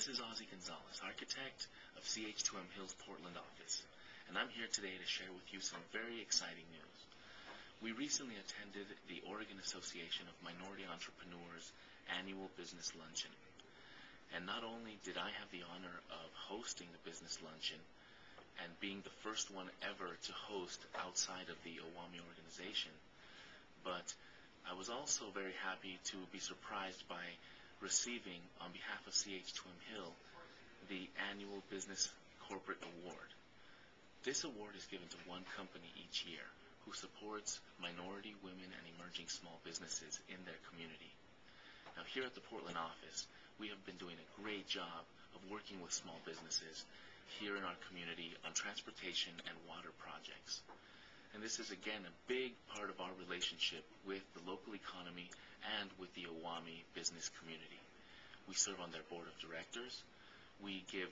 This is Ozzie Gonzalez, architect of CH2M Hill's Portland office, and I'm here today to share with you some very exciting news. We recently attended the Oregon Association of Minority Entrepreneurs annual business luncheon. And not only did I have the honor of hosting the business luncheon and being the first one ever to host outside of the OAME organization, but I was also very happy to be surprised by receiving, on behalf of CH2M Hill, the annual Business Corporate Award. This award is given to one company each year who supports minority, women, and emerging small businesses in their community. Now, here at the Portland office, we have been doing a great job of working with small businesses here in our community on transportation and water projects. And this is again a big part of our relationship with the local economy and with the OAME business community. We serve on their board of directors. We give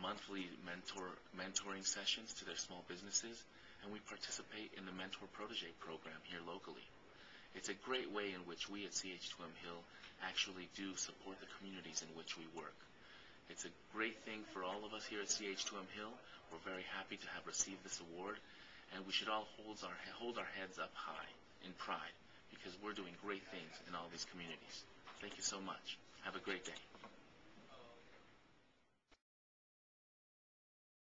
monthly mentor mentoring sessions to their small businesses, and we participate in the mentor protege program here locally. It's a great way in which we at CH2M Hill actually do support the communities in which we work. It's a great thing for all of us here at CH2M Hill. We're very happy to have received this award, and we should all hold our, hold our heads up high in pride because we're doing great things in all these communities. Thank you so much. Have a great day.